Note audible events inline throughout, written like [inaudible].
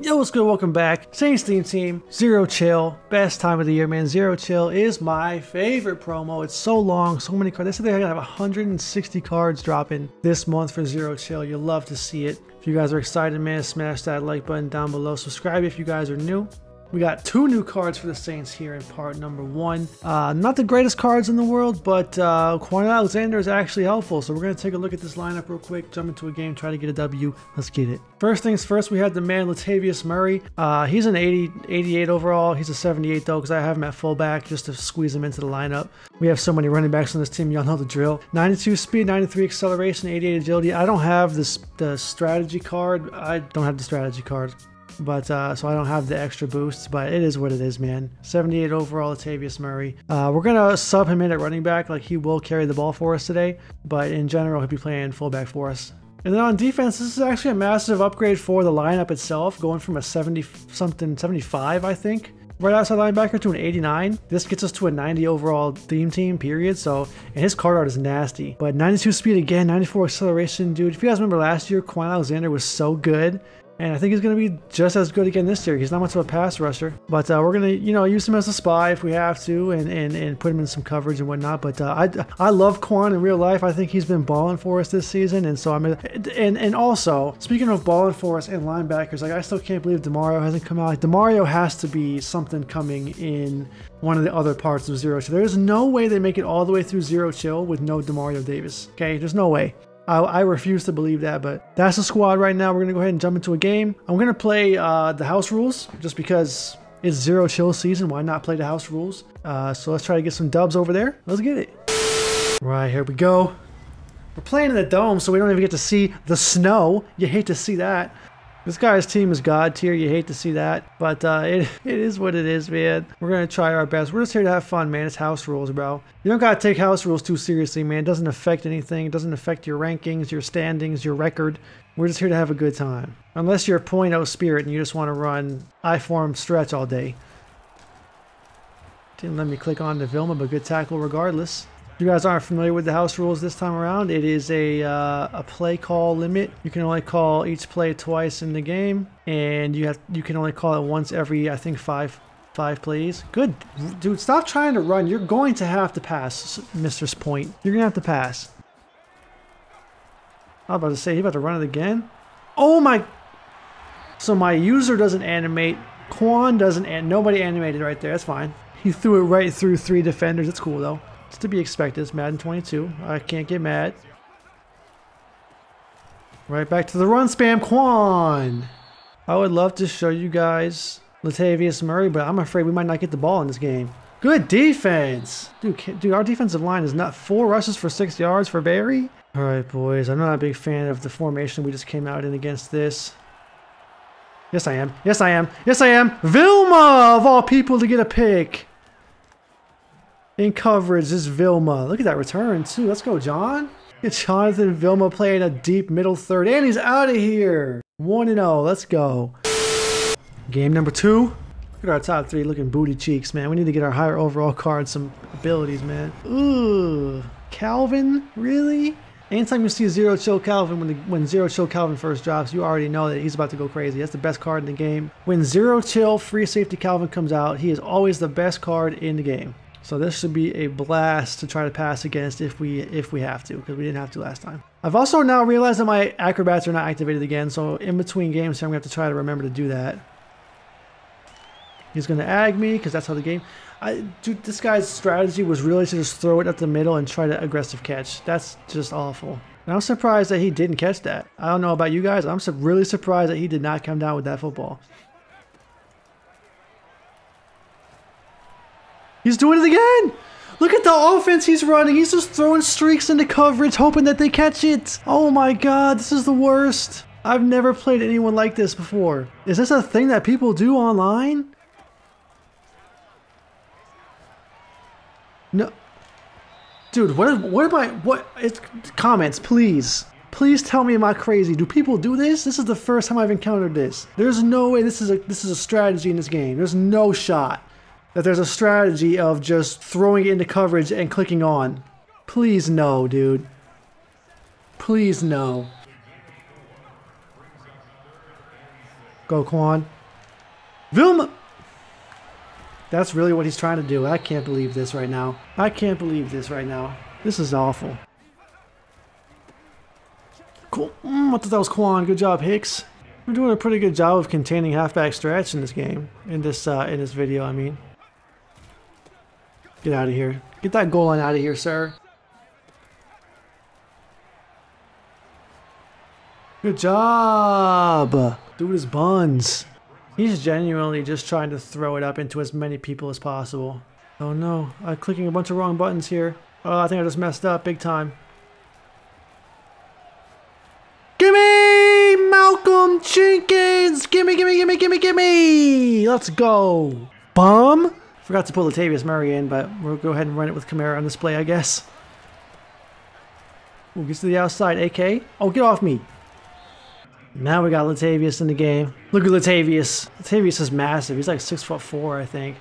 Yo, what's good? Welcome back. Saints theme team, Zero Chill. Best time of the year, man. Zero Chill is my favorite promo. It's so long, so many cards. They said they're gonna have 160 cards dropping this month for Zero Chill. You'll love to see it. If you guys are excited, man, smash that like button down below. Subscribe if you guys are new. We got two new cards for the Saints here in part number one. Uh, not the greatest cards in the world, but uh, Kwon Alexander is actually helpful. So we're going to take a look at this lineup real quick, jump into a game, try to get a W. Let's get it. First things first, we had the man Latavius Murray. Uh, he's an 80, 88 overall. He's a 78 though, because I have him at fullback just to squeeze him into the lineup. We have so many running backs on this team, y'all know the drill. 92 speed, 93 acceleration, 88 agility. I don't have this the strategy card. I don't have the strategy card but uh, so I don't have the extra boosts, but it is what it is, man. 78 overall, Latavius Murray. Uh, we're gonna sub him in at running back, like he will carry the ball for us today, but in general, he'll be playing fullback for us. And then on defense, this is actually a massive upgrade for the lineup itself, going from a 70 something, 75, I think, right outside linebacker to an 89. This gets us to a 90 overall theme team, period. So, and his card art is nasty. But 92 speed again, 94 acceleration, dude. If you guys remember last year, Kwon Alexander was so good. And I think he's going to be just as good again this year. He's not much of a pass rusher. But uh, we're going to, you know, use him as a spy if we have to and, and, and put him in some coverage and whatnot. But uh, I I love Kwon in real life. I think he's been balling for us this season. And so I'm and and also, speaking of balling for us and linebackers, like I still can't believe Demario hasn't come out. Like Demario has to be something coming in one of the other parts of Zero Chill. There's no way they make it all the way through Zero Chill with no Demario Davis. Okay, there's no way. I, I, refuse to believe that, but that's the squad right now. We're going to go ahead and jump into a game. I'm going to play uh, the house rules just because it's zero chill season. Why not play the house rules? Uh, so let's try to get some dubs over there. Let's get it. Right, here we go. We're playing in the dome, so we don't even get to see the snow. You hate to see that. This guy's team is god tier. You hate to see that, but uh, it, [laughs] it is what it is, man. We're gonna try our best. We're just here to have fun, man. It's house rules, bro. You don't gotta take house rules too seriously, man. It doesn't affect anything. It doesn't affect your rankings, your standings, your record. We're just here to have a good time. Unless you're a .0 spirit and you just want to run I-form stretch all day. Didn't let me click on the Vilma, but good tackle regardless you guys aren't familiar with the house rules this time around, it is a, uh, a play call limit. You can only call each play twice in the game, and you have you can only call it once every, I think, five five plays. Good. Dude, stop trying to run. You're going to have to pass, Mistress Point. You're going to have to pass. I was about to say, he about to run it again? Oh my... So my user doesn't animate. Kwon doesn't, and nobody animated right there. That's fine. He threw it right through three defenders. It's cool, though. It's to be expected. It's Madden 22. I can't get mad. Right back to the run spam, Kwon. I would love to show you guys Latavius Murray, but I'm afraid we might not get the ball in this game. Good defense. Dude, dude, our defensive line is not four rushes for six yards for Barry. All right, boys. I'm not a big fan of the formation we just came out in against this. Yes, I am. Yes, I am. Yes, I am. Vilma, of all people, to get a pick. In coverage is Vilma. Look at that return, too. Let's go, John. Jonathan Vilma playing a deep middle third, and he's out of here. 1 0. Let's go. Game number two. Look at our top three looking booty cheeks, man. We need to get our higher overall card some abilities, man. Ooh. Calvin? Really? Anytime you see Zero Chill Calvin, when, the, when Zero Chill Calvin first drops, you already know that he's about to go crazy. That's the best card in the game. When Zero Chill Free Safety Calvin comes out, he is always the best card in the game. So this should be a blast to try to pass against if we if we have to, because we didn't have to last time. I've also now realized that my acrobats are not activated again, so in between games here I'm going to have to try to remember to do that. He's going to ag me, because that's how the game... I, dude, this guy's strategy was really to just throw it up the middle and try to aggressive catch. That's just awful. And I'm surprised that he didn't catch that. I don't know about you guys. I'm really surprised that he did not come down with that football. He's doing it again! Look at the offense he's running. He's just throwing streaks into coverage, hoping that they catch it. Oh my god, this is the worst. I've never played anyone like this before. Is this a thing that people do online? No. Dude, what, what am I, what, it's, comments, please. Please tell me am I crazy? Do people do this? This is the first time I've encountered this. There's no way this is a, this is a strategy in this game. There's no shot that there's a strategy of just throwing it into coverage and clicking on. Please no, dude. Please no. Go, Kwon. Vilma! That's really what he's trying to do. I can't believe this right now. I can't believe this right now. This is awful. Cool. Mm, I thought that was Kwon. Good job, Hicks. We're doing a pretty good job of containing halfback stretch in this game. In this uh, in this video, I mean. Get out of here. Get that goal line out of here, sir. Good job! Dude is buns. He's genuinely just trying to throw it up into as many people as possible. Oh no, I'm clicking a bunch of wrong buttons here. Oh, I think I just messed up big time. Gimme! Malcolm Jenkins! Gimme, gimme, gimme, gimme, gimme! Let's go! Bum! Forgot to pull Latavius Murray in, but we'll go ahead and run it with Kamara on display, I guess. We'll get to the outside. AK? Oh, get off me. Now we got Latavius in the game. Look at Latavius. Latavius is massive. He's like six foot four, I think.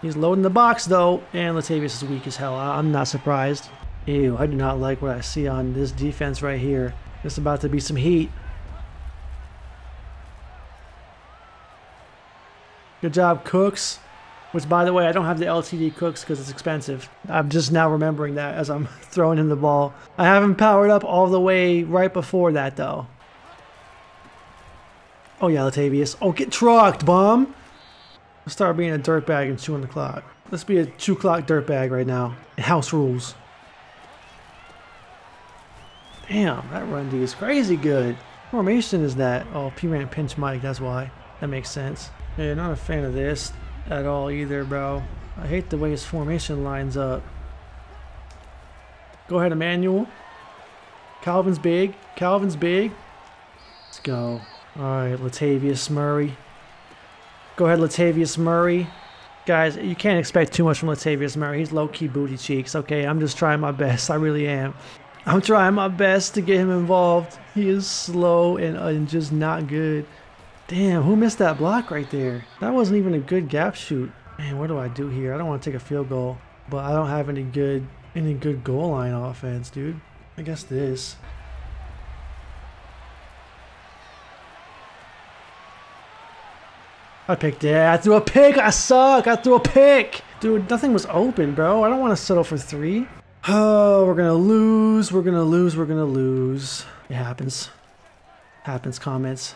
He's loading the box though, and Latavius is weak as hell. I'm not surprised. Ew, I do not like what I see on this defense right here. It's about to be some heat. Good job, Cooks. Which, by the way, I don't have the LTD Cooks because it's expensive. I'm just now remembering that as I'm [laughs] throwing him the ball. I haven't powered up all the way right before that, though. Oh yeah, Latavius. Oh, get trucked, bum! Start being a dirtbag and chewing the clock. Let's be a two clock dirtbag right now. House rules. Damn, that run D is crazy good. Formation is that? Oh, P-Man pinch Mike, that's why. That makes sense. Yeah, not a fan of this at all either, bro. I hate the way his formation lines up. Go ahead, Emmanuel. Calvin's big. Calvin's big. Let's go. Alright, Latavius Murray. Go ahead, Latavius Murray. Guys, you can't expect too much from Latavius Murray. He's low-key booty cheeks, okay? I'm just trying my best. I really am. I'm trying my best to get him involved. He is slow and, uh, and just not good. Damn, who missed that block right there? That wasn't even a good gap shoot. Man, what do I do here? I don't want to take a field goal, but I don't have any good any good goal line offense, dude. I guess this. I picked it. I threw a pick. I suck. I threw a pick. Dude, nothing was open, bro. I don't want to settle for three. Oh, we're going to lose. We're going to lose. We're going to lose. It happens. Happens, comments.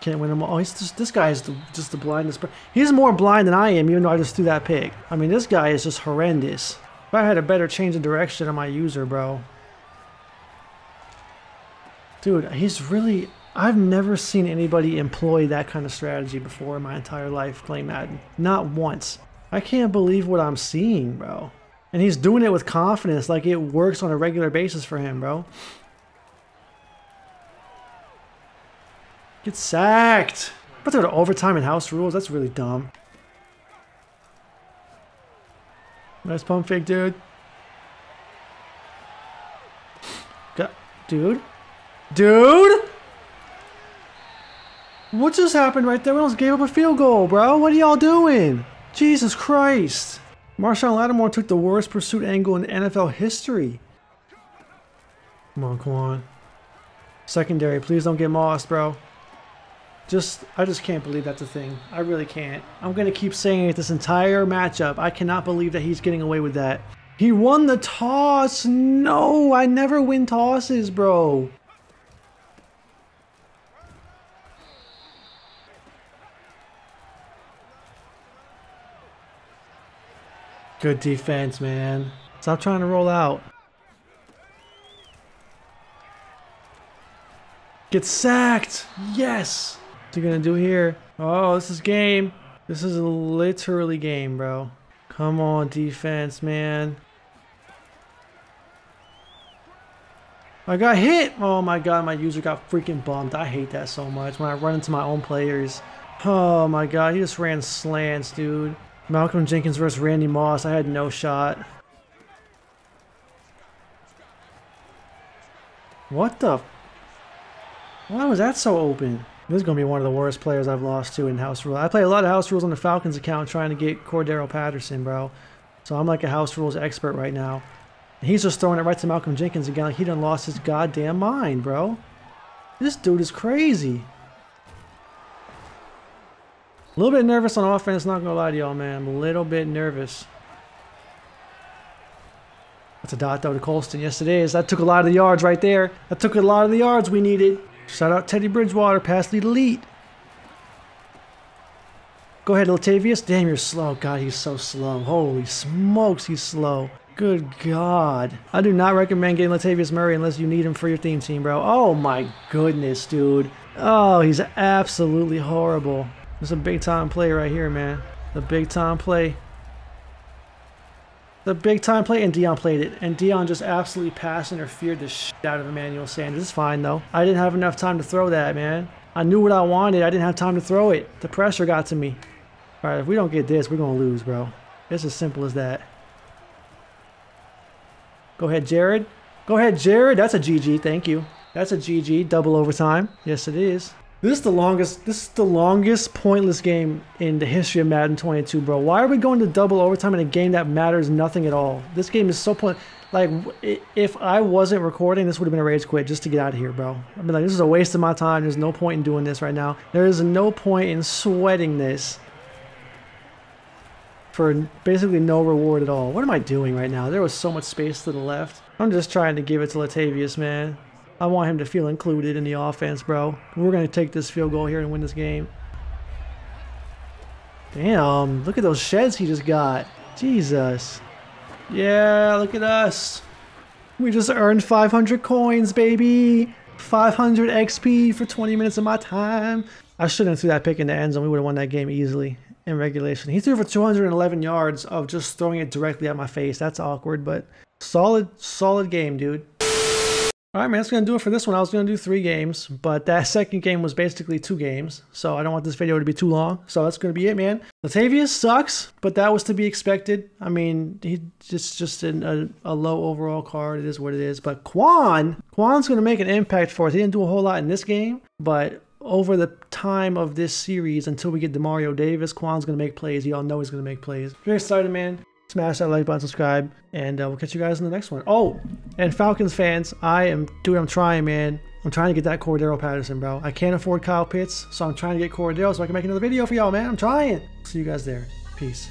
Can't win them all. Oh, he's just, this guy is the, just the blindness. He's more blind than I am, even though I just threw that pick. I mean, this guy is just horrendous. If I had a better change of direction on my user, bro. Dude, he's really I've never seen anybody employ that kind of strategy before in my entire life playing Madden. Not once. I can't believe what I'm seeing, bro. And he's doing it with confidence, like it works on a regular basis for him, bro. Get sacked. But they're to overtime and house rules. That's really dumb. Nice pump fake, dude. Dude. Dude! What just happened right there? We almost gave up a field goal, bro. What are y'all doing? Jesus Christ. Marshon Lattimore took the worst pursuit angle in NFL history. Come on, come on. Secondary, please don't get mossed, bro. Just, I just can't believe that's a thing. I really can't. I'm going to keep saying it this entire matchup. I cannot believe that he's getting away with that. He won the toss. No, I never win tosses, bro. Good defense, man. Stop trying to roll out. Get sacked! Yes! He gonna do here? Oh, this is game. This is literally game, bro. Come on, defense, man. I got hit! Oh my god, my user got freaking bumped. I hate that so much when I run into my own players. Oh my god, he just ran slants, dude. Malcolm Jenkins versus Randy Moss. I had no shot. What the? Why was that so open? This is going to be one of the worst players I've lost to in House Rules. I play a lot of House Rules on the Falcons account trying to get Cordarrelle Patterson, bro. So I'm like a House Rules expert right now. And he's just throwing it right to Malcolm Jenkins again like he done lost his goddamn mind, bro. This dude is crazy. A little bit nervous on offense, not gonna lie to y'all, man. I'm a little bit nervous. That's a dot though to Colston. Yes, it is. That took a lot of the yards right there. That took a lot of the yards we needed. Shout out Teddy Bridgewater, pass lead elite. Go ahead, Latavius. Damn, you're slow. God, he's so slow. Holy smokes, he's slow. Good God. I do not recommend getting Latavius Murray unless you need him for your theme team, bro. Oh my goodness, dude. Oh, he's absolutely horrible. It's a big time play right here, man. The big time play. The big time play, and Deion played it. And Deion just absolutely passed interfered the shit out of Emmanuel Sanders. It's fine, though. I didn't have enough time to throw that, man. I knew what I wanted. I didn't have time to throw it. The pressure got to me. All right, if we don't get this, we're going to lose, bro. It's as simple as that. Go ahead, Jared. Go ahead, Jared. That's a GG. Thank you. That's a GG. Double overtime. Yes, it is. This is the longest. This is the longest pointless game in the history of Madden 22, bro. Why are we going to double overtime in a game that matters nothing at all? This game is so point. Like, if I wasn't recording, this would have been a rage quit just to get out of here, bro. I mean, like, this is a waste of my time. There's no point in doing this right now. There is no point in sweating this for basically no reward at all. What am I doing right now? There was so much space to the left. I'm just trying to give it to Latavius, man. I want him to feel included in the offense, bro. We're going to take this field goal here and win this game. Damn, look at those sheds he just got. Jesus. Yeah, look at us. We just earned 500 coins, baby. 500 XP for 20 minutes of my time. I shouldn't have threw that pick in the end zone. We would have won that game easily in regulation. He threw for 211 yards of just throwing it directly at my face. That's awkward, but solid, solid game, dude. All right, man, that's going to do it for this one. I was going to do three games, but that second game was basically two games, so I don't want this video to be too long. So that's going to be it, man. Latavius sucks, but that was to be expected. I mean, he just just in a, a low overall card. It is what it is. But Kwon, Kwon's going to make an impact for us. He didn't do a whole lot in this game, but over the time of this series until we get Demario Davis, Kwon's going to make plays. Y'all know he's going to make plays. Very excited, man. Smash that like button, subscribe, and uh, we'll catch you guys in the next one. Oh, and Falcons fans, I am, dude, I'm trying, man. I'm trying to get that Cordarrelle Patterson, bro. I can't afford Kyle Pitts, so I'm trying to get Cordarrelle so I can make another video for y'all, man. I'm trying. See you guys there. Peace.